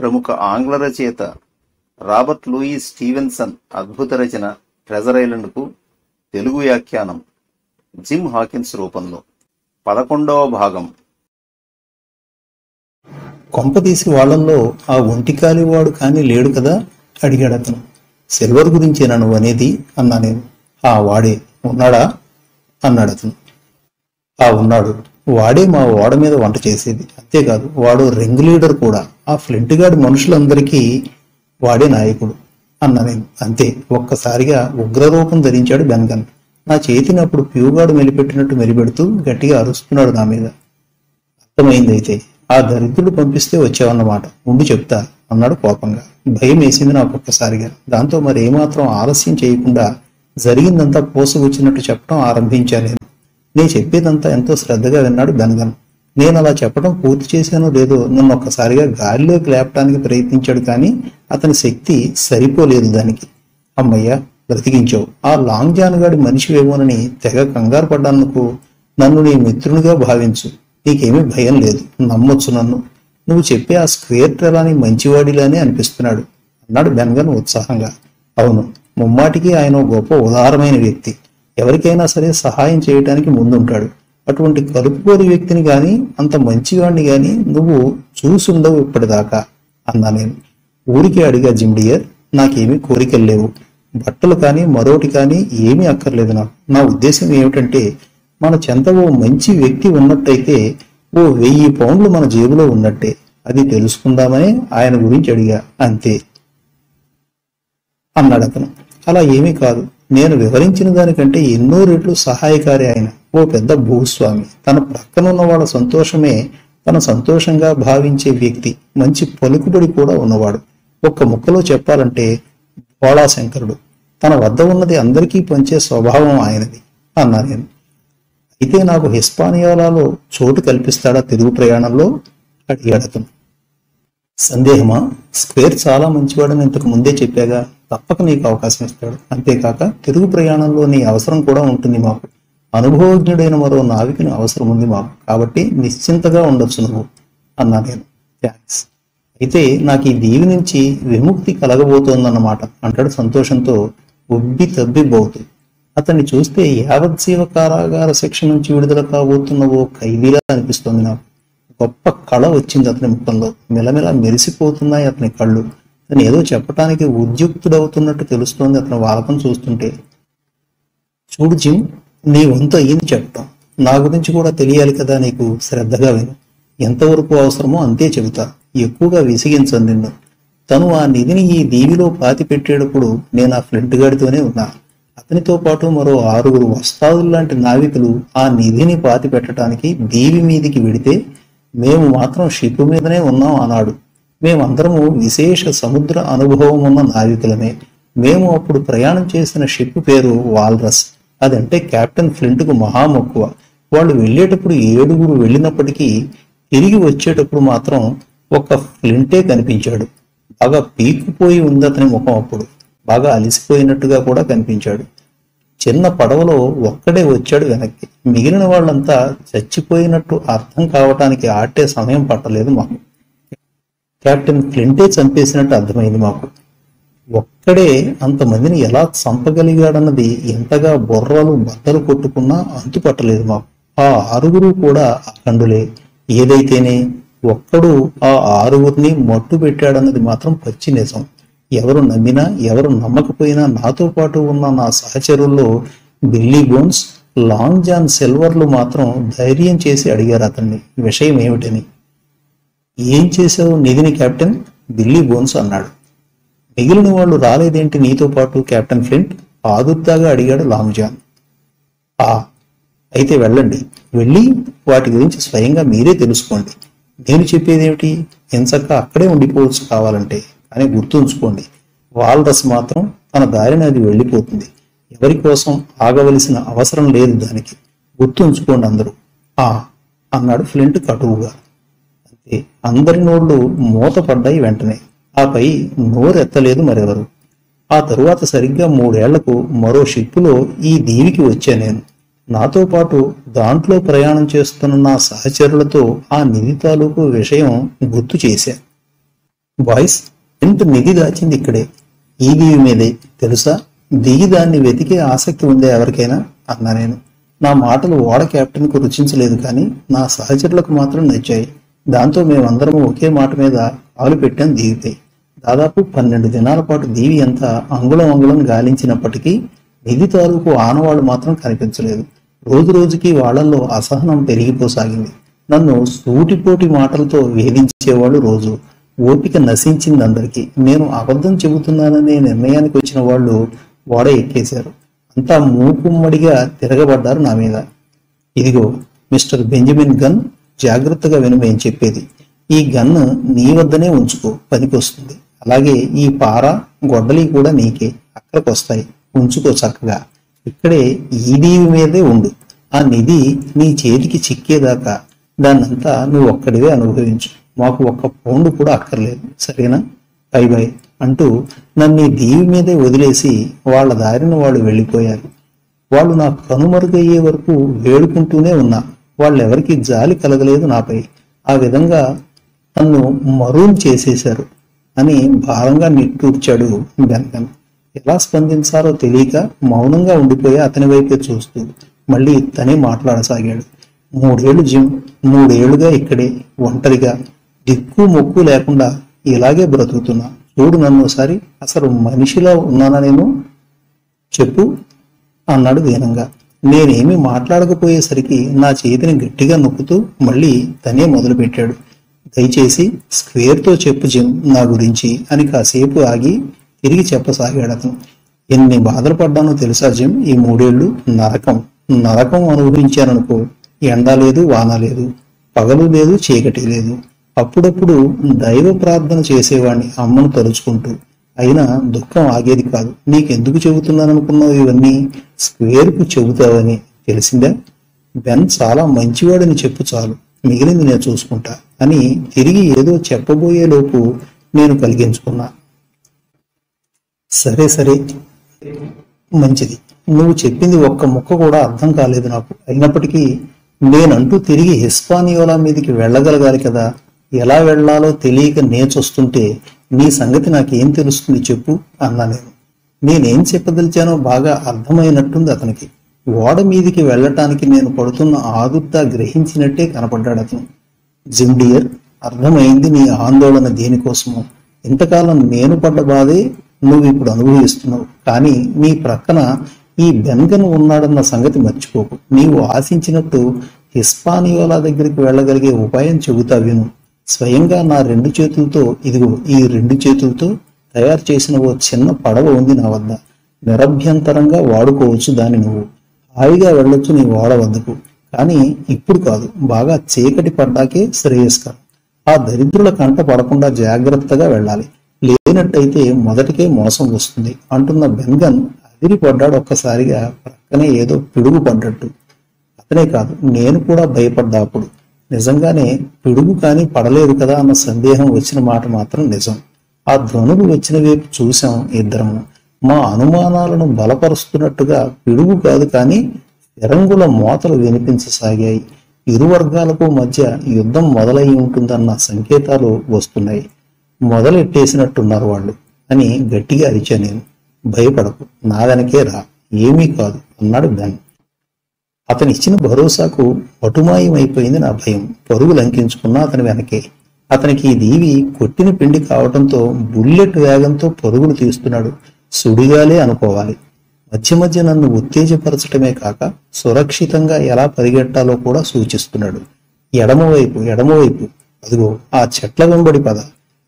ప్రముఖ ఆంగ్ల రచయిత రాబర్ట్ లూయిస్ స్టీవెన్సన్ అద్భుత రచన ట్రెజర్ ఐలండ్కు తెలుగు వ్యాఖ్యానం జిమ్ హాకిన్స్ రూపంలో. పదకొండవ భాగం. కొంపదీసి వాళ్ళల్లో ఆ ఒంటికాలి వాడు కానీ లేడు కదా? అడిగాడు అతను. సిల్వర్ గురించేనా నువ్వు అనేది? అన్నా నేను. ఆ వాడే. ఉన్నాడా? అన్నాడు అతను. ఆ ఉన్నాడు. వాడే మా ఓడ మీద వంట చేసేది. అంతేకాదు వాడు రింగ్ లీడర్ కూడా. ఆ ఫ్లింట్ గార్డ్ మనుషులందరికీ వాడే నాయకుడు అన్న నేను అంతే. ఒక్కసారిగా ఉగ్రరూపం ధరించాడు బెన్గన్. నా చేతిని అప్పుడు ప్యూగాడు మెలిపెట్టినట్టు మెలిపెడుతూ గట్టిగా అరుస్తున్నాడు నా మీద. అర్థమైంది అయితే. ఆ దరిద్రుడు పంపిస్తే వచ్చావన్నమాట. ఉండి చెప్తా అన్నాడు కోపంగా. భయం వేసింది నాకు ఒక్కసారిగా. దాంతో మరి ఏమాత్రం ఆలస్యం చేయకుండా జరిగిందంతా పోసుకొచ్చినట్టు చెప్పడం ఆరంభించాను నేను చెప్పేదంతా ఎంతో శ్రద్ధగా విన్నాడు బెనగన్ నేను అలా చెప్పడం పూర్తి చేశానో లేదో నన్ను ఒక్కసారిగా గాలిలోకి లేపడానికి ప్రయత్నించాడు కానీ అతని శక్తి సరిపోలేదు దానికి. అమ్మయ్య బ్రతికించావు. ఆ లాంగ్ జాన్ గాడి మనిషివేమోనని తెగ కంగారు పడ్డానుకు నన్ను నీ మిత్రునిగా భావించు. నీకేమీ భయం లేదు. నమ్మొచ్చు నన్ను. నువ్వు చెప్పే ఆ స్క్వేర్ ట్రెలాని మంచివాడిలానే అనిపిస్తున్నాడు అన్నాడు బెనగన్ ఉత్సాహంగా. అవును ముమ్మాటికి ఆయన గొప్ప ఉదారమైన వ్యక్తి. ఎవరికైనా సరే సహాయం చేయడానికి ముందుంటాడు. అటువంటి కలుపుకోరి వ్యక్తిని గాని అంత మంచివాడిని గాని నువ్వు చూసుండవు ఇప్పటిదాకా అన్నా నేను. ఊరికే అడిగా జిమ్డియర్ నాకేమీ కోరికలు లేవు. బట్టలు కానీ మరోటి కానీ ఏమీ అక్కర్లేదు నాకు. నా ఉద్దేశం ఏమిటంటే మన చెంత ఓ మంచి వ్యక్తి ఉన్నట్టయితే ఓ వెయ్యి పౌండ్లు మన జేబులో ఉన్నట్టే. అది తెలుసుకుందామని ఆయన గురించి అడిగా. అంతే. అన్నాడు అతను. అలా ఏమీ కాదు. నేను వివరించిన దానికంటే ఎన్నో రెట్లు సహాయకారి ఆయన ఓ పెద్ద భూస్వామి. తన ప్రక్కనున్న వాళ్ళ సంతోషమే తన సంతోషంగా భావించే వ్యక్తి మంచి పలుకుబడి కూడా ఉన్నవాడు. ఒక్క ముక్కలో చెప్పాలంటే బోళాశంకరుడు తన వద్ద ఉన్నది అందరికీ పంచే స్వభావం ఆయనది అన్నా నేను అయితే నాకు హిస్పానియోలాలో చోటు కల్పిస్తాడా తెలుగు ప్రయాణంలో? అడిగాడు అతను. సందేహమా? స్క్వేర్ చాలా మంచివాడని ఇంతకు ముందే చెప్పాగా. తప్పక నీకు అవకాశం ఇస్తాడు. అంతేకాక తిరుగు ప్రయాణంలో నీ అవసరం కూడా ఉంటుంది మాకు. అనుభవజ్ఞుడైన మరో నావికుని అవసరం ఉంది మాకు. కాబట్టి నిశ్చింతగా ఉండొచ్చు నువ్వు అన్నా నేను. థ్యాంక్స్. అయితే నాకు ఈ దీవి నుంచి విముక్తి కలగబోతోందన్నమాట. అంటాడు సంతోషంతో ఉబ్బి తబ్బిబ్బవుతూ అతన్ని చూస్తే యావజ్జీవ కారాగార శిక్ష నుంచి విడుదల కాబోతున్న ఓ ఖైదీలా అనిపిస్తోంది నాకు. గొప్ప కళ వచ్చింది అతని ముఖంలో. మెలమెల మెరిసిపోతున్నాయి అతని కళ్ళు. అతను ఏదో చెప్పటానికి ఉద్యుక్తుడవుతున్నట్టు తెలుస్తోంది అతని వాలకం చూస్తుంటే. చూడు జిమ్ నీ వంతు అయ్యింది చెప్పటం. నా గురించి కూడా తెలియాలి కదా నీకు శ్రద్ధగా విను. ఎంతవరకు అవసరమో అంతే చెబుతా. ఎక్కువగా విసిగించను నిన్ను. తను ఆ నిధిని ఈ దీవిలో పాతి పెట్టేటప్పుడు నేను ఆ ఫ్లింట్ గాడితోనే ఉన్నా. అతనితో పాటు మరో ఆరుగురు వస్తాదులు లాంటి నావికులు ఆ నిధిని పాతి పెట్టడానికి దీవి మీదికి వెడితే మేము మాత్రం షిప్ మీదనే ఉన్నాం అన్నాడు. మేమందరము విశేష సముద్ర అనుభవం ఉన్న నావికులమే. మేము అప్పుడు ప్రయాణం చేసిన షిప్ పేరు వాల్రస్. అదంటే కెప్టెన్ ఫ్లింట్కు మహామక్కువ వాళ్ళు వెళ్ళేటప్పుడు ఏడుగురు వెళ్ళినప్పటికీ తిరిగి వచ్చేటప్పుడు మాత్రం ఒక ఫ్లింటే కనిపించాడు. బాగా పీక్కుపోయి ఉంది అతని ముఖం అప్పుడు. బాగా అలిసిపోయినట్టుగా కూడా కనిపించాడు. చిన్న పడవలో ఒక్కడే వచ్చాడు వెనక్కి. మిగిలిన వాళ్ళంతా చచ్చిపోయినట్టు అర్థం కావటానికి ఆటే సమయం పట్టలేదు మాకు. కెప్టెన్ క్లింటే చంపేసినట్టు అర్థమైంది మాకు. ఒక్కడే అంతమందిని ఎలా చంపగలిగాడన్నది ఎంతగా బొర్రలు బద్దలు కొట్టుకున్నా అంతు పట్టలేదు మాకు. ఆ ఆరుగురు కూడా అఖండులే. ఏదైతేనే ఒక్కడు ఆ ఆరుగురిని మట్టు పెట్టాడన్నది మాత్రం పచ్చి నిజం. ఎవరు నమ్మినా ఎవరు నమ్మకపోయినా నాతో పాటు ఉన్న నా సహచరుల్లో బిల్లీ బోన్స్ లాంగ్ జాన్ సిల్వర్లు మాత్రం ధైర్యం చేసి అడిగారు అతన్ని. విషయం ఏమిటని? ఏం చేశావు నిధిని కెప్టెన్? బిల్లీ బోన్స్ అన్నాడు. మిగిలిన వాళ్ళు రాలేదేంటి నీతో పాటు కెప్టెన్ ఫ్లింట్? ఆదుర్దాగా అడిగాడు లాంగ్ జాన్. ఆ అయితే వెళ్ళండి. వెళ్ళి వాటి గురించి స్వయంగా మీరే తెలుసుకోండి. నేను చెప్పేదేమిటి? ఎంచక్క అక్కడే ఉండిపోవచ్చు కావాలంటే. అని గుర్తుంచుకోండి. వాల్రస్ మాత్రం తన దారిని అది వెళ్ళిపోతుంది. ఎవరి కోసం ఆగవలసిన అవసరం లేదు దానికి. గుర్తుంచుకోండి అందరూ. ఆ అన్నాడు ఫ్లింట్ కటువుగా. అంతే అందరి నోళ్ళు మూతపడ్డాయి వెంటనే. ఆపై నోరెత్తలేదు మరెవరు. ఆ తరువాత సరిగ్గా మూడేళ్ళకు మరో షిప్పులో ఈ దీవికి వచ్చా నేను. నాతో పాటు దాంట్లో ప్రయాణం చేస్తున్న నా సహచరులతో ఆ నిధి తాలూకు విషయం గుర్తు చేశా. బాయ్స్ ఎంత నిధి దాచింది ఇక్కడే. ఈ దీవి మీదే. తెలుసా? దిగి దాన్ని వెతికే ఆసక్తి ఉందే ఎవరికైనా? అన్నా నేను. నా మాటలు ఓడ కెప్టెన్కు రుచించలేదు కానీ నా సహచరులకు మాత్రం నచ్చాయి. దాంతో మేమందరం ఒకే మాట మీద కాలు పెట్టాం దీవిపై దాదాపు పన్నెండు దినాల పాటు దీవి అంతా అంగుళం అంగుళం గాలించినప్పటికీ నిధి తాలూకు ఆనవాళ్ళు మాత్రం కనిపించలేదు. రోజు రోజుకి వాళ్ళల్లో అసహనం పెరిగిపోసాగింది. నన్ను సూటిపోటి మాటలతో వేధించేవాళ్ళు రోజు. ఓపిక నశించింది అందరికీ. నేను అబద్ధం చెబుతున్నాననే నిర్ణయానికి వచ్చిన వాళ్ళు ఓడ ఎక్కేశారు. అంతా మూకుమ్మడిగా తిరగబడ్డారు నా మీద. ఇదిగో మిస్టర్ బెంజమిన్ గన్ జాగ్రత్తగా వినమేం చెప్పేది. ఈ గన్ నీ వద్దనే ఉంచుకో పనికొస్తుంది. అలాగే ఈ పార గొడ్డలి కూడా నీకే. అక్కడికి వస్తాయి ఉంచుకో చక్కగా. ఇక్కడే ఈ దీవి మీదే ఉండు. ఆ నిధి నీ చేతికి చిక్కేదాకా. దాన్నంతా నువ్వు ఒక్కడివే అనుభవించు. మాకు ఒక్క పౌండ్ కూడా అక్కర్లేదు సరేనా? బై బై అంటూ నన్ను ఈ దీవి మీదే వదిలేసి వాళ్ళ దారిన వాళ్ళు వెళ్ళిపోయారు. వాళ్ళు నా కనుమరుగయ్యే వరకు వేడుకుంటూనే ఉన్నా. వాళ్ళెవరికి జాలి కలగలేదు నాపై. ఆ విధంగా నన్ను మరూన్ చేసేశారు అని భారంగా నిట్టూర్చాడు బెన్గన్ ఎలా స్పందించాలో తెలియక మౌనంగా ఉండిపోయి అతని వైపే చూస్తూ మళ్ళీ తనే మాట్లాడసాగాడు. మూడేళ్ళు జిమ్ మూడేళ్ళుగా ఇక్కడే ఒంటరిగా దిక్కు మొక్కు లేకుండా ఇలాగే బ్రతుకుతున్నా. చూడు నన్ను ఒకసారి అసలు మనిషిలా ఉన్నానా నేను? చెప్పు అన్నాడు దీనంగా. నేనేమి మాట్లాడకపోయేసరికి నా చేతిని గట్టిగా నొక్కుతూ మళ్ళీ తనే మొదలుపెట్టాడు. దయచేసి స్క్వేర్తో చెప్పు జిమ్ నా గురించి అని కాసేపు ఆగి తిరిగి చెప్పసాగాడు అతను ఎన్ని బాధలు పడ్డానో తెలుసా జిమ్? ఈ మూడేళ్ళు నరకం. నరకం అనుభవించాననుకో ఎండ లేదు వాన లేదు పగలు లేదు చీకటి లేదు. అప్పుడప్పుడు దైవ ప్రార్థన చేసేవాడిని అమ్మను తలుచుకుంటూ. అయినా దుఃఖం ఆగేది కాదు. నీకెందుకు చెబుతున్నాననుకున్నావు ఇవన్నీ? స్క్వేర్కు చెబుతావని తెలిసిందా? బెన్ చాలా మంచివాడని చెప్పు చాలు. మిగిలింది నేను చూసుకుంటా అని తిరిగి ఏదో చెప్పబోయేలోపు నేను కలిగించుకున్నా. సరే సరే. మంచిది. నువ్వు చెప్పింది ఒక్క ముక్క కూడా అర్థం కాలేదు నాకు. అయినప్పటికీ నేనంటూ తిరిగి హిస్పానియోలా మీదకి వెళ్ళగలగాలి కదా. ఎలా వెళ్ళాలో తెలియక నేచొస్తుంటే నీ సంగతి నాకేం తెలుస్తుంది చెప్పు అన్నా నేను. నేనేం చెప్పదలిచానో బాగా అర్థమైనట్టుంది అతనికి. ఓడ మీదికి వెళ్ళటానికి నేను పడుతున్న ఆదుత గ్రహించినట్టే కనపడ్డాడు అతను. జిమ్ అర్థమైంది నీ ఆందోళన దేనికోసమో. ఇంతకాలం నేను పడ్డ బాధే నువ్వు ఇప్పుడు అనుభవిస్తున్నావు. కానీ నీ ప్రక్కన ఈ బెన్గన్ ఉన్నాడన్న సంగతి మర్చిపోకు. నీవు ఆశించినట్టు హిస్పానియోలా దగ్గరికి వెళ్ళగలిగే ఉపాయం చెబుతా విను. స్వయంగా నా రెండు చేతులతో ఇదిగో ఈ రెండు చేతులతో తయారు చేసిన ఓ చిన్న పడవ ఉంది నా వద్ద. నిరభ్యంతరంగా వాడుకోవచ్చు దాన్ని నువ్వు. హాయిగా వెళ్ళొచ్చు నీ ఓడ వద్దకు. కానీ ఇప్పుడు కాదు బాగా చీకటి పడ్డాకే శ్రేయస్కరం. ఆ దరిద్రుల కంట పడకుండా జాగ్రత్తగా వెళ్ళాలి. లేనట్టయితే మొదటికే మోసం వస్తుంది అంటున్న బెన్గన్ అదిరిపడ్డాడు ఒక్కసారిగా ప్రక్కనే ఏదో పిడుగు పడ్డట్టు. అతనే కాదు నేను కూడా భయపడ్డా అప్పుడు. నిజంగానే పిడుగు కానీ పడలేదు కదా అన్న సందేహం వచ్చిన మాట మాత్రం నిజం. ఆ ధ్వనులు వచ్చిన వైపు చూశాం ఇద్దరం. మా అనుమానాలను బలపరుస్తున్నట్టుగా పిడుగు కాదు కానీ ఎరంగుల మోతలు వినిపించసాగాయి. ఇరు వర్గాలకు మధ్య యుద్ధం మొదలై ఉంటుందన్న సంకేతాలు వస్తున్నాయి. మొదలెట్టేసినట్టున్నారు వాళ్ళు అని గట్టిగా అరిచా నేను. భయపడకు నా వెనకే రా. ఏమీ కాదు అన్నాడు బెన్. అతని ఇచ్చిన భరోసాకు పటుమాయమైపోయింది నా భయం. పరుగు లంకించుకున్నా అతని వెనకే. అతనికి ఈ దీవి కొట్టిన పిండి కావటంతో బుల్లెట్ వేగంతో పరుగులు తీస్తున్నాడు. సుడిగాలే అనుకోవాలి. మధ్య మధ్య నన్ను ఉత్తేజపరచటమే కాక సురక్షితంగా ఎలా పరిగెట్టాలో కూడా సూచిస్తున్నాడు. ఎడమవైపు ఎడమవైపు. అదిగో ఆ చెట్ల వెంబడి పద.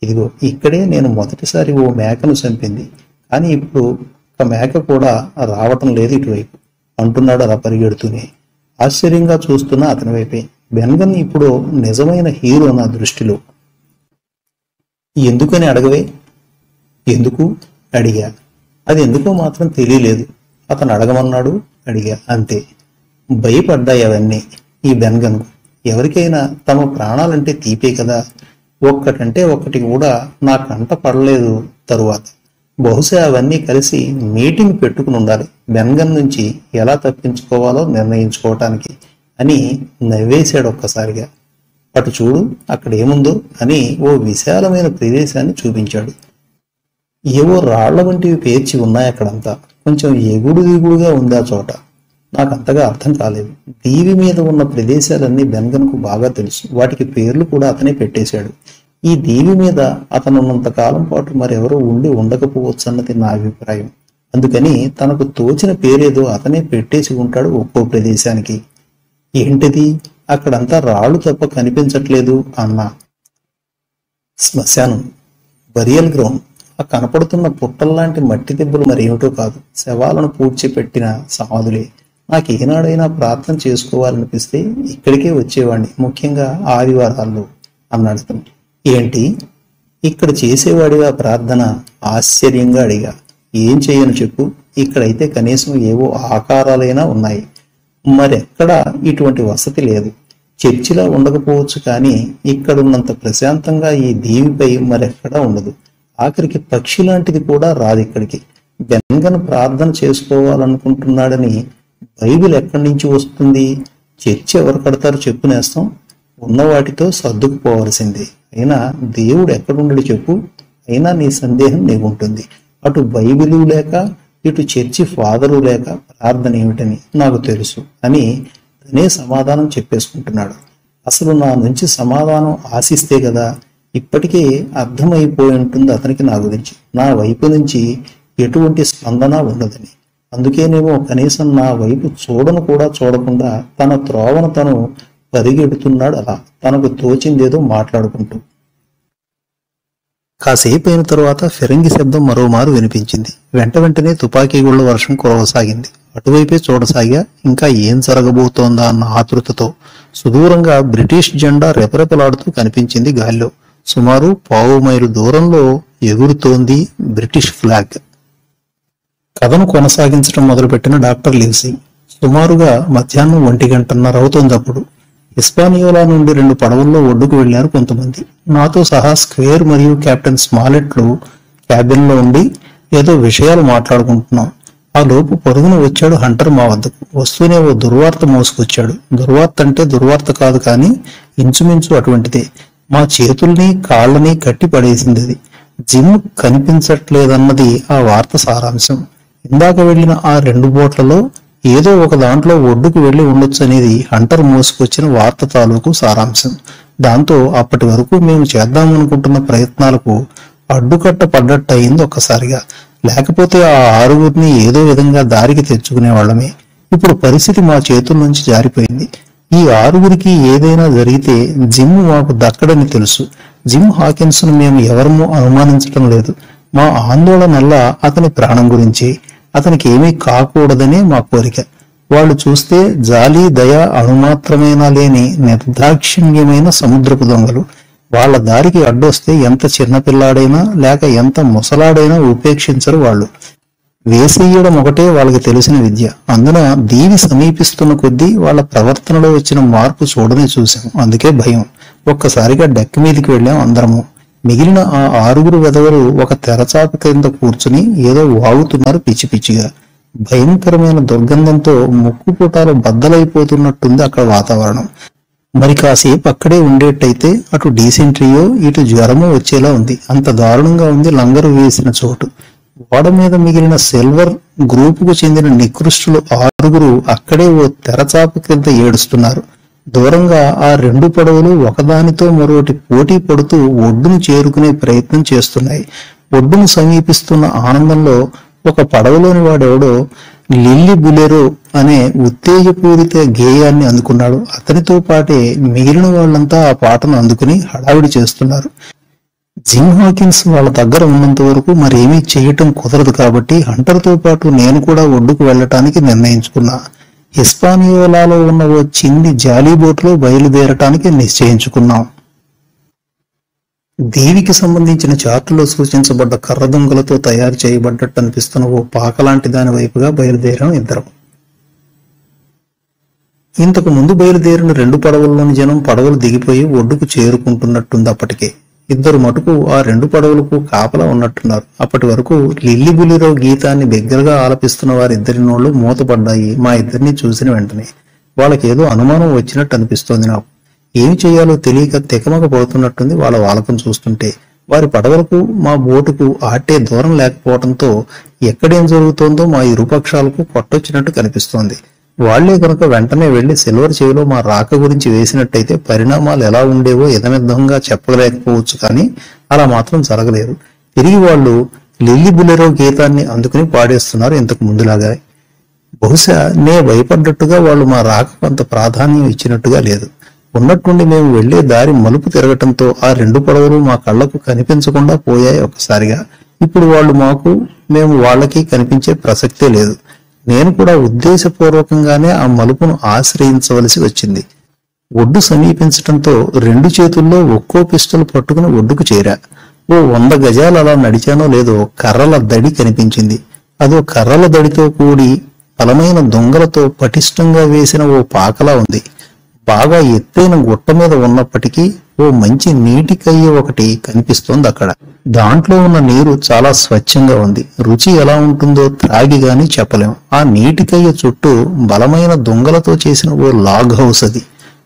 ఇదిగో ఇక్కడే నేను మొదటిసారి ఓ మేకను చంపింది. కానీ ఇప్పుడు ఒక మేక కూడా రావటం లేదు ఇటువైపు. అంటున్నాడు అలా పరిగెడుతూనే. ఆశ్చర్యంగా చూస్తున్న అతని వైపే బెన్గన్ ఇప్పుడు నిజమైన హీరో నా దృష్టిలో. ఎందుకని అడగవే? ఎందుకు? అడిగా. అది ఎందుకో మాత్రం తెలియలేదు. అతను అడగమన్నాడు? అడిగా. అంతే. భయపడ్డాయి అవన్నీ ఈ బెన్గన్కు ఎవరికైనా తమ ప్రాణాలంటే తీపే కదా. ఒక్కటంటే ఒక్కటి కూడా నా కంట పడలేదు తరువాత. బహుశా అవన్నీ కలిసి మీటింగ్ పెట్టుకుని ఉండాలి. బెంగం నుంచి ఎలా తప్పించుకోవాలో నిర్ణయించుకోవటానికి అని నవ్వేశాడు ఒక్కసారిగా. అటు చూడు అక్కడ ఏముందో అని ఓ విశాలమైన ప్రదేశాన్ని చూపించాడు. ఏవో రాళ్ళ వంటివి పేర్చి ఉన్నాయి అక్కడంతా. కొంచెం ఎగుడు దిగుడుగా ఉంది ఆ చోట. నాకు అంతగా అర్థం కాలేదు. దీవి మీద ఉన్న ప్రదేశాలన్నీ బెన్గన్కు బాగా తెలుసు. వాటికి పేర్లు కూడా అతనే పెట్టేశాడు. ఈ దేవి మీద అతనున్నంత కాలం పాటు మరెవరూ ఉండి ఉండకపోవచ్చు అన్నది నా అభిప్రాయం. అందుకని తనకు తోచిన పేరేదో అతనే పెట్టేసి ఉంటాడు ఒక్కో ప్రదేశానికి. ఏంటిది? అక్కడంతా రాళ్ళు తప్ప కనిపించట్లేదు అన్నా. శ్మశానం బరియల్ గ్రౌండ్. ఆ కనపడుతున్న పుట్టల్లాంటి మట్టి దెబ్బలు మరేమిటో కాదు. శవాలను పూడ్చిపెట్టిన సమాధులే నాకు ఏనాడైనా ప్రార్థన చేసుకోవాలనిపిస్తే ఇక్కడికే వచ్చేవాడిని ముఖ్యంగా ఆదివారాల్లో అన్నాడు ఏంటి? ఇక్కడ చేసేవాడిగా ప్రార్థన? ఆశ్చర్యంగా అడిగా. ఏం చేయను చెప్పు. ఇక్కడైతే కనీసం ఏవో ఆకారాలైనా ఉన్నాయి. మరెక్కడా ఇటువంటి వసతి లేదు. చర్చిలా ఉండకపోవచ్చు కానీ ఇక్కడున్నంత ప్రశాంతంగా ఈ దీవిపై మరెక్కడా ఉండదు. ఆఖరికి పక్షి లాంటిది కూడా రాదు ఇక్కడికి. గంగన ప్రార్థన చేసుకోవాలనుకుంటున్నాడని బైబిల్ ఎక్కడి నుంచి వస్తుంది? చర్చి ఎవరు కడతారో చెప్పునేస్తాం ఉన్న వాటితో సర్దుకుపోవలసిందే. అయినా దేవుడు ఎక్కడుండడు చెప్పు? అయినా నీ సందేహం నీకుంటుంది. అటు బైబిలు లేక ఇటు చర్చి ఫాదరు లేక ప్రార్థన ఏమిటని నాకు తెలుసు అని తనే సమాధానం చెప్పేసుకుంటున్నాడు. అసలు నా నుంచి సమాధానం ఆశిస్తే కదా ఇప్పటికే అర్థమైపోయి ఉంటుంది అతనికి నా గురించి. నా వైపు నుంచి ఎటువంటి స్పందన ఉండదని. అందుకేనేమో కనీసం నా వైపు చూడను కూడా చూడకుండా తన త్రోవను తను పరిగెడుతున్నాడు అలా. తనకు తోచిందేదో మాట్లాడుకుంటూ. కాసేపు అయిన తరువాత ఫిరంగి శబ్దం మరోమారు వినిపించింది. వెంట వెంటనే తుపాకీ గుళ్ళ వర్షం కురవసాగింది. అటువైపే చూడసాగా ఇంకా ఏం జరగబోతోందా అన్న ఆతృతతో సుదూరంగా బ్రిటిష్ జెండా రెపరెపలాడుతూ కనిపించింది గాల్లో. సుమారు పావు మైలు దూరంలో ఎగురుతోంది బ్రిటిష్ ఫ్లాగ్. కథను కొనసాగించడం మొదలుపెట్టిన డాక్టర్ లివ్సీ సుమారుగా మధ్యాహ్నం ఒంటి గంటన్నర అవుతోందప్పుడు హిస్పానియోలా నుండి రెండు పడవల్లో ఒడ్డుకు వెళ్ళారు కొంతమంది. నాతో సహా స్క్వేర్ మరియు కెప్టెన్ స్మాలెట్లు క్యాబిన్లో ఉండి ఏదో విషయాలు మాట్లాడుకుంటున్నాం. ఆ లోపు పొరుగున వచ్చాడు హంటర్ మా వద్దకు. వస్తూనే ఓ దుర్వార్త మోసుకొచ్చాడు. దుర్వార్త అంటే దుర్వార్త కాదు కానీ ఇంచుమించు అటువంటిదే. మా చేతుల్ని కాళ్ళని కట్టి పడేసింది అది జిమ్ కనిపించట్లేదన్నది ఆ వార్త సారాంశం. ఇందాక వెళ్ళిన ఆ రెండు బోట్లలో ఏదో ఒక దాంట్లో ఒడ్డుకు వెళ్ళి ఉండొచ్చు అనేది హంటర్ మోసుకొచ్చిన వార్త తాలూకు సారాంశం. దాంతో అప్పటి వరకు మేము చేద్దామనుకుంటున్న ప్రయత్నాలకు అడ్డుకట్ట పడ్డట్టు అయింది ఒక్కసారిగా. లేకపోతే ఆ ఆరుగురిని ఏదో విధంగా దారికి తెచ్చుకునే వాళ్ళమే. ఇప్పుడు పరిస్థితి మా చేతుల నుంచి జారిపోయింది. ఈ ఆరుగురికి ఏదైనా జరిగితే జిమ్ మాకు దక్కడని తెలుసు. జిమ్ హాకిన్స్ను మేము ఎవరమూ అనుమానించడం లేదు. మా ఆందోళనల్లా అతని ప్రాణం గురించి. అతనికి ఏమీ కాకూడదనే మా కోరిక. వాళ్ళు చూస్తే జాలి దయ అణుమాత్రమేనా లేని నిర్దాక్షిణ్యమైన సముద్రపు దొంగలు. వాళ్ళ దారికి అడ్డొస్తే ఎంత చిన్నపిల్లాడైనా లేక ఎంత ముసలాడైనా ఉపేక్షించరు వాళ్ళు. వేసేయడం ఒకటే వాళ్ళకి తెలిసిన విద్య. అందున దీని సమీపిస్తున్న కొద్దీ వాళ్ళ ప్రవర్తనలో వచ్చిన మార్పు చూడనే చూసాం అందుకే భయం. ఒక్కసారిగా డెక్ మీదకి వెళ్ళాం అందరము. మిగిలిన ఆ ఆరుగురు వెధవలు ఒక తెరచాప కింద కూర్చుని ఏదో వాగుతున్నారు పిచ్చి పిచ్చిగా. భయంకరమైన దుర్గంధంతో ముక్కు పుటాలు బద్దలైపోతున్నట్టుంది అక్కడ వాతావరణం. మరి కాసేపు అక్కడే ఉండేట్టయితే అటు డీసెంట్రీయో ఇటు జ్వరమో వచ్చేలా ఉంది. అంత దారుణంగా ఉంది లంగరు వేసిన చోటు. ఓడ మీద మిగిలిన సిల్వర్ గ్రూపుకు చెందిన నికృష్టులు ఆరుగురు అక్కడే ఓ తెరచాప కింద ఏడుస్తున్నారు. దూరంగా ఆ రెండు పడవలు ఒకదానితో మరొకటి పోటీ పడుతూ ఒడ్డును చేరుకునే ప్రయత్నం చేస్తున్నాయి. ఒడ్డును సమీపిస్తున్న ఆనందంలో ఒక పడవలోని వాడెవడో లిల్లీ బులెరో అనే ఉత్తేజపూరిత గేయాన్ని అందుకున్నాడు. అతనితో పాటే మిగిలిన వాళ్ళంతా ఆ పాటను అందుకుని హడావిడి చేస్తున్నారు. జిమ్ హాకిన్స్ వాళ్ళ దగ్గర ఉన్నంత వరకు మరేమీ చేయటం కుదరదు కాబట్టి హంటర్తో పాటు నేను కూడా ఒడ్డుకు వెళ్ళటానికి నిర్ణయించుకున్నా. హిస్పానియోలాలో ఉన్న ఓ చిన్ని జాలీ బోట్లో బయలుదేరటానికి నిశ్చయించుకున్నాం. దేవికి సంబంధించిన చార్టులో సూచించబడ్డ కర్ర దొంగలతో తయారు చేయబడ్డట్టు అనిపిస్తున్న ఓ పాక లాంటి దాని వైపుగా బయలుదేరాం ఇద్దరం. ఇంతకు ముందు బయలుదేరిన రెండు పడవల్లోని జనం పడవలు దిగిపోయి ఒడ్డుకు చేరుకుంటున్నట్టుంది అప్పటికే. ఇద్దరు మటుకు ఆ రెండు పడవలకు కాపలా ఉన్నట్టున్నారు. అప్పటి వరకు లిల్లీ గీతాన్ని దగ్గరగా ఆలపిస్తున్న వారిద్దరి నోళ్ళు మూతపడ్డాయి మా ఇద్దరిని చూసిన వెంటనే. వాళ్ళకేదో అనుమానం వచ్చినట్టు అనిపిస్తోంది నాకు. ఏమి చేయాలో తెలియక తెకమకపోతున్నట్టుంది వాళ్ళ వాలకం చూస్తుంటే. వారి పడవలకు మా బోటుకు ఆటే దూరం లేకపోవడంతో ఎక్కడేం జరుగుతోందో మా ఇరుపక్షాలకు కొట్టొచ్చినట్టు కనిపిస్తోంది. వాళ్ళే కనుక వెంటనే వెళ్ళి సిల్వర్ చెవిలో మా రాక గురించి వేసినట్టయితే పరిణామాలు ఎలా ఉండేవో యథమిద్ధంగా చెప్పలేకపోవచ్చు కానీ అలా మాత్రం జరగలేదు. తిరిగి వాళ్ళు లిల్లీ బులెరో గీతాన్ని అందుకుని పాడేస్తున్నారు ఇంతకు ముందులాగా బహుశా నే భయపడ్డట్టుగా వాళ్ళు మా రాక కొంత ప్రాధాన్యం ఇచ్చినట్టుగా లేదు. ఉన్నట్టుండి మేము వెళ్ళే దారి మలుపు తిరగటంతో ఆ రెండు పడవలు మా కళ్ళకు కనిపించకుండా పోయాయి ఒకసారిగా. ఇప్పుడు వాళ్ళు మాకు మేము వాళ్ళకి కనిపించే ప్రసక్తే లేదు. నేను కూడా ఉద్దేశపూర్వకంగానే ఆ మలుపును ఆశ్రయించవలసి వచ్చింది. ఒడ్డు సమీపించటంతో రెండు చేతుల్లో ఒక్కో పిస్టల్ పట్టుకుని ఒడ్డుకు చేరా. ఓ వంద గజాలు అలా నడిచానో లేదో కర్రల దడి కనిపించింది. అదో కర్రల దడితో కూడి బలమైన దొంగలతో పటిష్టంగా వేసిన ఓ పాకలా ఉంది. బాగా ఎత్తైన గుట్ట మీద ఉన్నప్పటికీ ఓ మంచి నీటి కయ్య ఒకటి కనిపిస్తోంది అక్కడ. దాంట్లో ఉన్న నీరు చాలా స్వచ్ఛంగా ఉంది. రుచి ఎలా ఉంటుందో త్రాగి గాని చెప్పలేం. ఆ నీటి కయ్య చుట్టూ బలమైన దొంగలతో చేసిన ఓ లాగ్ హౌస్ అది.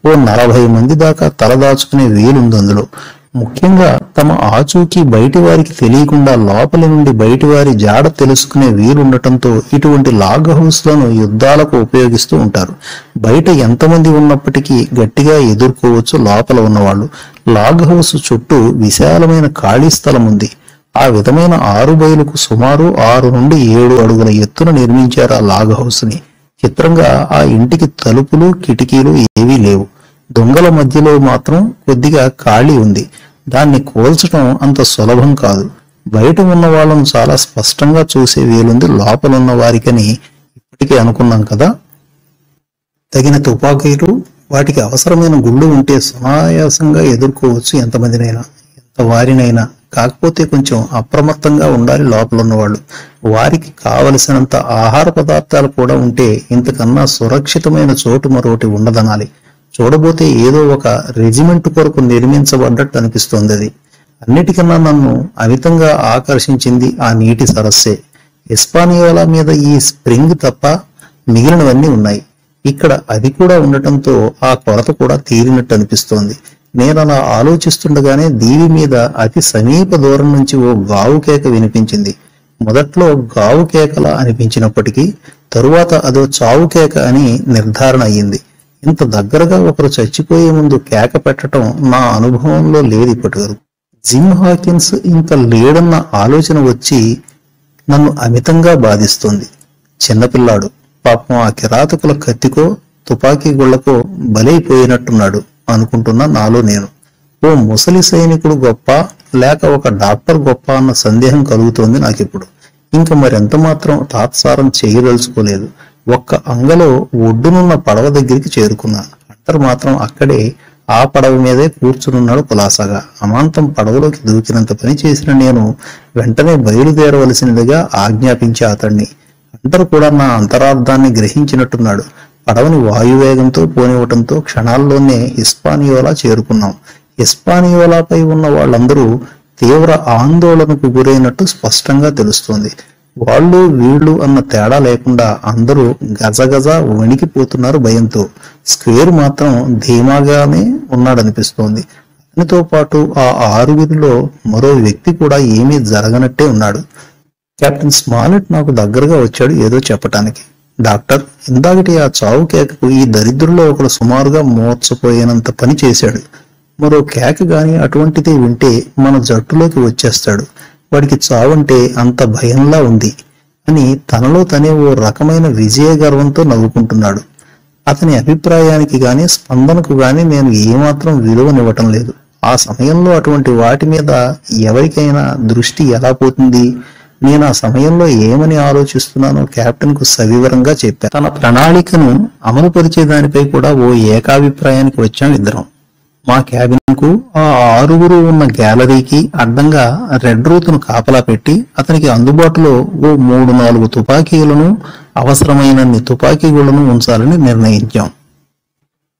ఓ నలభై మంది దాకా తలదాచుకునే వీలుంది అందులో. ముఖ్యంగా తమ ఆచూకీ బయటి వారికి తెలియకుండా లోపలి నుండి బయటి వారి జాడ తెలుసుకునే వీలుండటంతో ఇటువంటి లాగ్ హౌస్లను యుద్ధాలకు ఉపయోగిస్తూ ఉంటారు. బయట ఎంతమంది ఉన్నప్పటికీ గట్టిగా ఎదుర్కోవచ్చు లోపల ఉన్నవాళ్ళు. లాగ్ హౌస్ చుట్టూ విశాలమైన ఖాళీ స్థలం ఉంది. ఆ విధమైన ఆరు బయలుకు సుమారు ఆరు నుండి ఏడు అడుగుల ఎత్తున నిర్మించారు ఆ లాగ్ హౌస్ని చిత్రంగా ఆ ఇంటికి తలుపులు కిటికీలు ఏవీ లేవు. దొంగల మధ్యలో మాత్రం కొద్దిగా ఖాళీ ఉంది. దాన్ని కోల్చడం అంత సులభం కాదు. బయట ఉన్న వాళ్ళను చాలా స్పష్టంగా చూసే వీలుంది లోపల ఉన్న వారికని ఇప్పటికే అనుకున్నాం కదా. తగిన తుపాకీలు వాటికి అవసరమైన గుళ్ళు ఉంటే సునాయాసంగా ఎదుర్కోవచ్చు ఎంతమందినైనా ఎంత వారినైనా. కాకపోతే కొంచెం అప్రమత్తంగా ఉండాలి లోపల ఉన్నవాళ్ళు వారికి కావలసినంత ఆహార పదార్థాలు కూడా ఉంటే ఇంతకన్నా సురక్షితమైన చోటు మరొకటి ఉండదనాలి. చూడబోతే ఏదో ఒక రెజిమెంట్ కొరకు నిర్మించబడ్డట్టు అనిపిస్తోంది అది. అన్నిటికన్నా నన్ను అమితంగా ఆకర్షించింది ఆ నీటి సరస్సే. ఎస్పానియోలా మీద ఈ స్ప్రింగ్ తప్ప మిగిలినవన్నీ ఉన్నాయి. ఇక్కడ అది కూడా ఉండటంతో ఆ కొరత కూడా తీరినట్టు అనిపిస్తోంది. నేను అలా ఆలోచిస్తుండగానే దీవి మీద అతి సమీప దూరం నుంచి ఓ గావు కేక వినిపించింది. మొదట్లో గావు కేకలా అనిపించినప్పటికీ తరువాత అదో చావు కేక అని నిర్ధారణ అయ్యింది. ఇంత దగ్గరగా ఒకరు చచ్చిపోయే ముందు కేక పెట్టడం నా అనుభవంలో లేదు ఇప్పటి వరకు జిమ్ హాకిన్స్ ఇంకా లేడన్న ఆలోచన వచ్చి నన్ను అమితంగా బాధిస్తుంది. చిన్నపిల్లాడు పాపం ఆ కిరాతకుల కత్తికో తుపాకీ గుళ్ళకో బలైపోయినట్టున్నాడు అనుకుంటున్నా నాలో నేను. ఓ ముసలి సైనికుడు గొప్ప లేక ఒక డాక్టర్ గొప్ప అన్న సందేహం కలుగుతోంది నాకిప్పుడు. ఇంకా మరెంత మాత్రం తాత్సారం చేయదలుచుకోలేదు. ఒక్క అంగలో ఒడ్డునున్న పడవ దగ్గరికి చేరుకున్నాను అంతర్ మాత్రం అక్కడే ఆ పడవ మీదే కూర్చునున్నాడు కులాసాగా. అమాంతం పడవలోకి దూకినంత పని చేసిన నేను వెంటనే బయలుదేరవలసినదిగా ఆజ్ఞాపించి అతన్ని. అంటర్ కూడా నా అంతరార్థాన్ని గ్రహించినట్టున్నాడు. పడవని వాయువేగంతో పోనివ్వటంతో క్షణాల్లోనే హిస్పానియోలా చేరుకున్నాం. హిస్పానియోలాపై ఉన్న వాళ్ళందరూ తీవ్ర ఆందోళనకు గురైనట్టు స్పష్టంగా తెలుస్తోంది. వాళ్ళు వీళ్ళు అన్న తేడా లేకుండా అందరూ గజగజ వణికిపోతున్నారు భయంతో. స్క్వేర్ మాత్రం ధీమాగానే ఉన్నాడనిపిస్తోంది. అతనితో పాటు ఆ ఆరుగురిలో మరో వ్యక్తి కూడా ఏమీ జరగనట్టే ఉన్నాడు. కెప్టెన్ స్మాలెట్ నాకు దగ్గరగా వచ్చాడు ఏదో చెప్పటానికి. డాక్టర్ ఇందాకటి ఆ చావు కేకకు ఈ దరిద్రుల్లో ఒకడు సుమారుగా మోర్చపోయినంత పని చేశాడు. మరో కేక గాని అటువంటిది వింటే మన జట్టులోకి వచ్చేస్తాడు. వాడికి చావంటే అంత భయంలా ఉంది అని తనలో తనే ఓ రకమైన విజయ గర్వంతో నవ్వుకుంటున్నాడు. అతని అభిప్రాయానికి గాని స్పందనకు గాని నేను ఏమాత్రం విలువనివ్వటం లేదు. ఆ సమయంలో అటువంటి వాటి మీద ఎవరికైనా దృష్టి ఎలా పోతుంది? నేను ఆ సమయంలో ఏమని ఆలోచిస్తున్నానో కెప్టెన్కు సవివరంగా చెప్పాను. తన ప్రణాళికను అమలుపరిచే దానిపై కూడా ఓ ఏకాభిప్రాయానికి వచ్చాం ఇద్దరం. మా క్యాబిన్కు ఆ ఆరుగురు ఉన్న గ్యాలరీకి అడ్డంగా రెడ్ రూతును కాపలా పెట్టి అతనికి అందుబాటులో ఓ మూడు నాలుగు తుపాకీలను అవసరమైనన్ని తుపాకీ ఉంచాలని నిర్ణయించాం.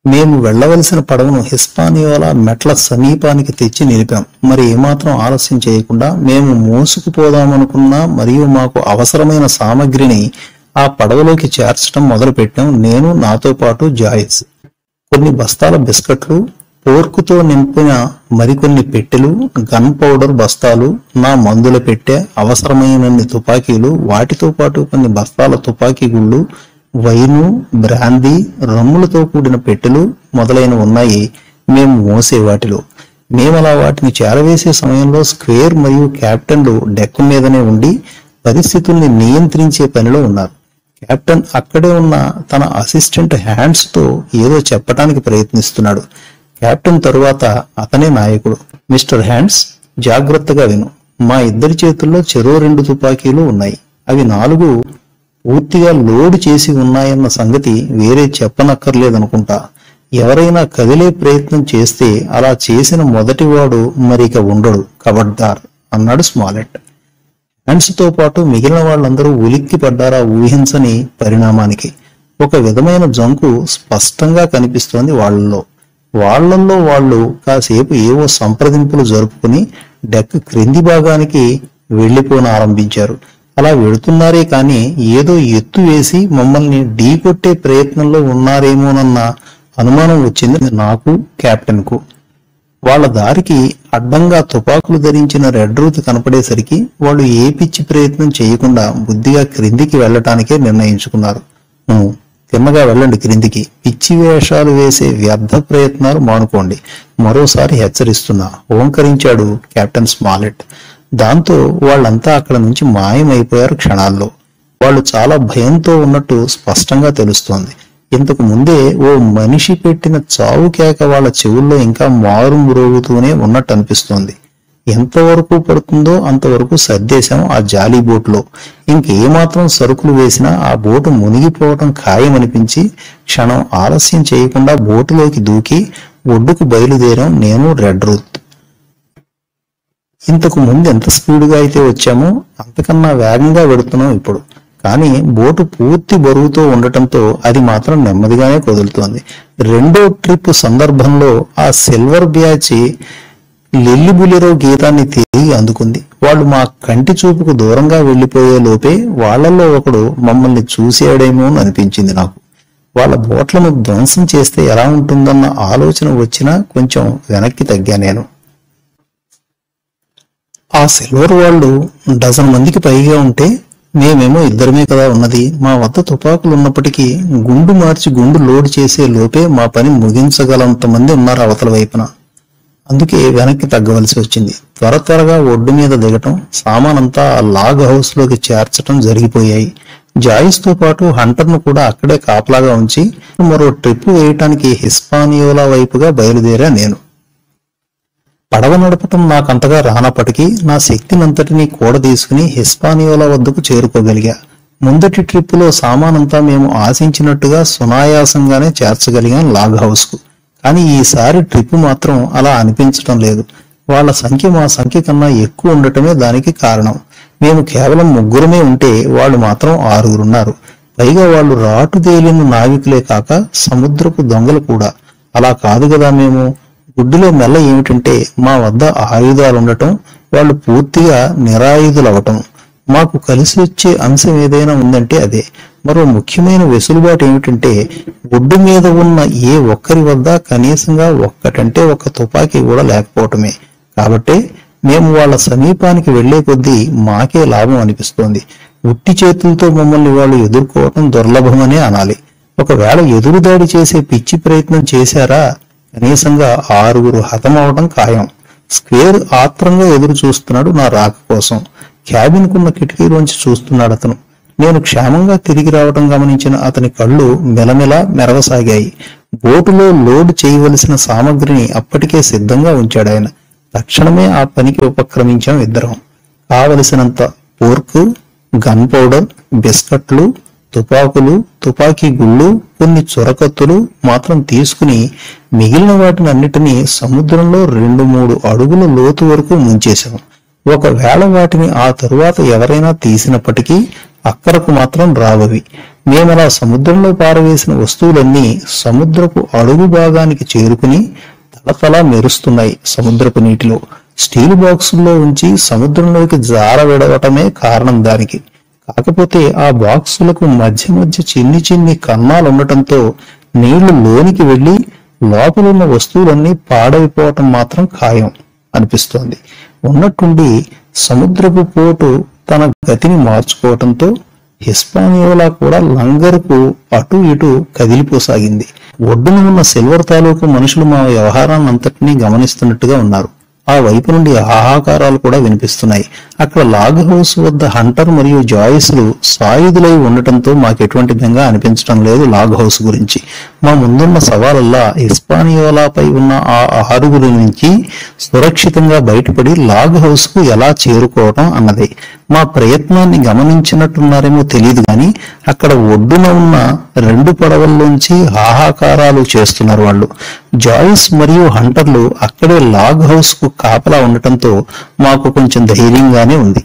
మేము వెళ్ళవలసిన పడవను హిస్పానియోలా మెట్ల సమీపానికి తెచ్చి నిలిపాం. మరి ఏమాత్రం ఆలస్యం చేయకుండా మేము మోసుకుపోదామనుకున్న మరియు మాకు అవసరమైన సామగ్రిని ఆ పడవలోకి చేర్చడం మొదలుపెట్టాం. నేను నాతో పాటు జాయిస్. కొన్ని బస్తాల బిస్కెట్లు పోర్కుతో నింపిన మరికొన్ని పెట్టెలు గన్ పౌడర్ బస్తాలు నా మందుల పెట్టె అవసరమైనన్ని తుపాకీలు వాటితో పాటు కొన్ని బస్తాల తుపాకీ గుళ్ళు వైను బ్రాందీ రమ్ములతో కూడిన పెట్టెలు మొదలైన ఉన్నాయి. మేము మోసే వాటిలో. మేము అలా వాటిని చేరవేసే సమయంలో స్క్వేర్ మరియు కెప్టెన్లు డెక్ మీదనే ఉండి పరిస్థితుల్ని నియంత్రించే పనిలో ఉన్నారు. కెప్టెన్ అక్కడే ఉన్న తన అసిస్టెంట్ హ్యాండ్స్తో ఏదో చెప్పడానికి ప్రయత్నిస్తున్నాడు. కెప్టెన్ తరువాత అతనే నాయకుడు. మిస్టర్ హ్యాండ్స్ జాగ్రత్తగా విను. మా ఇద్దరి చేతుల్లో చెరో రెండు తుపాకీలు ఉన్నాయి. అవి నాలుగు పూర్తిగా లోడ్ చేసి ఉన్నాయన్న సంగతి వేరే చెప్పనక్కర్లేదనుకుంటా. ఎవరైనా కదిలే ప్రయత్నం చేస్తే అలా చేసిన మొదటివాడు మరిక ఉండడు కబడ్దార్ అన్నాడు స్మాలెట్. హ్యాండ్స్తో పాటు మిగిలిన వాళ్ళందరూ ఉలిక్కి పడ్డారా ఊహించని పరిణామానికి. ఒక విధమైన జంకు స్పష్టంగా కనిపిస్తోంది వాళ్ళలో. వాళ్ళల్లో వాళ్ళు కాసేపు ఏవో సంప్రదింపులు జరుపుకుని డెక్ క్రింది భాగానికి వెళ్ళిపోన ఆరంభించారు అలా వెళుతున్నారే కాని ఏదో ఎత్తు వేసి మమ్మల్ని ఢీకొట్టే ప్రయత్నంలో ఉన్నారేమోనన్న అనుమానం వచ్చింది నాకు కెప్టెన్కు వాళ్ళ దారికి అడ్డంగా తుపాకులు ధరించిన రెడ్ రూత్ కనపడేసరికి వాళ్ళు ఏ పిచ్చి ప్రయత్నం చేయకుండా బుద్ధిగా క్రిందికి వెళ్ళటానికే నిర్ణయించుకున్నారు. తిన్నగా వెళ్ళండి క్రిందికి. పిచ్చి వేషాలు వేసే వ్యర్థ ప్రయత్నాలు మానుకోండి. మరోసారి హెచ్చరిస్తున్నా. ఓంకరించాడు కెప్టెన్ స్మాలెట్. దాంతో వాళ్ళంతా అక్కడ నుంచి మాయమైపోయారు క్షణాల్లో. వాళ్ళు చాలా భయంతో ఉన్నట్టు స్పష్టంగా తెలుస్తోంది. ఇంతకు ముందే ఓ మనిషి పెట్టిన చావు కేక వాళ్ళ చెవుల్లో ఇంకా మారు ఉన్నట్టు అనిపిస్తోంది ఎంతవరకు పడుతుందో అంతవరకు సర్దేశాం ఆ జాలీ బోట్లో. ఇంకేమాత్రం సరుకులు వేసినా ఆ బోటు మునిగిపోవటం ఖాయమనిపించి క్షణం ఆలస్యం చేయకుండా బోటులోకి దూకి ఒడ్డుకు బయలుదేరాం నేను రెడ్ రూత్. ఇంతకు ముందు ఎంత స్పీడ్గా అయితే వచ్చామో అంతకన్నా వేగంగా వెడుతున్నాం ఇప్పుడు. కానీ బోటు పూర్తి బరువుతో ఉండటంతో అది మాత్రం నెమ్మదిగానే కదులుతోంది రెండో ట్రిప్ సందర్భంలో ఆ సిల్వర్ బ్యాచ్ లిల్లి బులిరో గీతాన్ని తిరిగి అందుకుంది. వాళ్ళు మా కంటి చూపుకు దూరంగా వెళ్ళిపోయే లోపే వాళ్ళల్లో ఒకడు మమ్మల్ని చూసేయడేమో అని అనిపించింది నాకు. వాళ్ళ బోట్లను ధ్వంసం చేస్తే ఎలా ఉంటుందన్న ఆలోచన వచ్చినా కొంచెం వెనక్కి తగ్గా నేను. ఆ సిల్వర్ వాళ్ళు డజన్ మందికి పైగా ఉంటే మేమేమో ఇద్దరమే కదా ఉన్నది. మా వద్ద తుపాకులు ఉన్నప్పటికీ గుండు మార్చి గుండు లోడ్ చేసే లోపే మా పని ముగించగలంత మంది ఉన్నారు అవతల వైపున. అందుకే వెనక్కి తగ్గవలసి వచ్చింది. త్వర త్వరగా ఒడ్డు మీద దిగటం సామానంతా ఆ లాగ్ హౌస్లోకి చేర్చటం జరిగిపోయాయి. జాయిస్తో పాటు హంటర్ను కూడా అక్కడే కాపలాగా ఉంచి మరో ట్రిప్ వేయటానికి హిస్పానియోలా వైపుగా బయలుదేరా నేను. పడవ నడపటం నాకంతగా రానప్పటికీ నా శక్తినంతటినీ కూడ తీసుకుని హిస్పానియోలా వద్దకు చేరుకోగలిగా. ముందటి ట్రిప్పులో సామానంతా మేము ఆశించినట్టుగా సునాయాసంగానే చేర్చగలిగాం లాగ్ హౌస్కు కానీ ఈసారి ట్రిప్ మాత్రం అలా అనిపించటం లేదు. వాళ్ళ సంఖ్య మా సంఖ్య కన్నా ఎక్కువ ఉండటమే దానికి కారణం. మేము కేవలం ముగ్గురమే ఉంటే వాళ్ళు మాత్రం ఆరుగురున్నారు. పైగా వాళ్ళు రాటుదేలిన నావికులే కాక సముద్రపు దొంగలు కూడా. అలా కాదు కదా మేము. గుడ్డులో మెల్ల ఏమిటంటే మా వద్ద ఆయుధాలు ఉండటం వాళ్ళు పూర్తిగా నిరాయుధులవటం మాకు కలిసి వచ్చే అంశం ఏదైనా ఉందంటే అదే. మరో ముఖ్యమైన వెసులుబాటు ఏమిటంటే ఒడ్డు మీద ఉన్న ఏ ఒక్కరి వద్ద కనీసంగా ఒక్కటంటే ఒక తుపాకీ కూడా లేకపోవటమే. కాబట్టే మేము వాళ్ళ సమీపానికి వెళ్ళే కొద్దీ మాకే లాభం అనిపిస్తోంది. ఉట్టి చేతులతో మమ్మల్ని వాళ్ళు ఎదుర్కోవటం దుర్లభమనే అనాలి. ఒకవేళ ఎదురుదాడి చేసే పిచ్చి ప్రయత్నం చేశారా? కనీసంగా ఆరుగురు హతమవడం ఖాయం. స్క్వేర్ ఆత్రంగా ఎదురు చూస్తున్నాడు నా రాక కోసం. క్యాబిన్ కున్న కిటికీలోంచి చూస్తున్నాడు అతను. నేను క్షేమంగా తిరిగి రావడం గమనించిన అతని కళ్ళు మెలమెల మెరవసాగాయి. బోటులో లోడ్ చేయవలసిన సామగ్రిని అప్పటికే సిద్ధంగా ఉంచాడు ఆయన. తక్షణమే ఆ పనికి ఉపక్రమించాం ఇద్దరం. కావలసినంత పోర్క్ గన్ పౌడర్ బిస్కట్లు తుపాకులు తుపాకీ గుళ్ళు కొన్ని చొరకత్తులు మాత్రం తీసుకుని మిగిలిన వాటిని అన్నిటినీ సముద్రంలో రెండు మూడు అడుగుల లోతు వరకు ముంచేశాం. ఒకవేళ వాటిని ఆ తరువాత ఎవరైనా తీసినప్పటికీ అక్కరకు మాత్రం రావవి. మేమలా సముద్రంలో పారవేసిన వస్తువులన్నీ సముద్రపు అడుగు భాగానికి చేరుకుని తలతలా మెరుస్తున్నాయి సముద్రపు నీటిలో. స్టీల్ బాక్సుల్లో ఉంచి సముద్రంలోకి జార విడవటమే కారణం దానికి. కాకపోతే ఆ బాక్సులకు మధ్య మధ్య చిన్ని చిన్ని కన్నాలు ఉండటంతో నీళ్ళు లోనికి వెళ్ళి లోపల ఉన్న వస్తువులన్నీ పాడైపోవటం మాత్రం ఖాయం అనిపిస్తోంది. ఉన్నట్టుండి సముద్రపు పోటు తన గతిని మార్చుకోవటంతో హిస్పానియోలా కూడా లంగర్కు అటు ఇటు కదిలిపోసాగింది. ఒడ్డున ఉన్న సిల్వర్ తాలూకు మనుషులు మా వ్యవహారాన్ని అంతటినీ గమనిస్తున్నట్టుగా ఉన్నారు. ఆ వైపు నుండి ఆహాకారాలు కూడా వినిపిస్తున్నాయి. అక్కడ లాగ్ హౌస్ వద్ద హంటర్ మరియు జాయిస్లు సాయుధులై ఉండటంతో మాకు ఎటువంటి విధంగా అనిపించడం లేదు లాగ్ హౌస్ గురించి. మా ముందున్న సవాలల్లా ఇస్పానియోలాపై ఉన్న ఆ ఆరుగురి నుంచి సురక్షితంగా బయటపడి లాగ్ హౌస్కు ఎలా చేరుకోవటం అన్నది. మా ప్రయత్నాన్ని గమనించినట్టున్నారేమో తెలియదు కానీ అక్కడ ఒడ్డున ఉన్న రెండు పడవల్లోంచి హాహాకారాలు చేస్తున్నారు వాళ్ళు. జాయిస్ మరియు హంటర్లు అక్కడే లాగ్ హౌస్కు కాపలా ఉండటంతో మాకు కొంచెం ధైర్యంగానే ఉంది.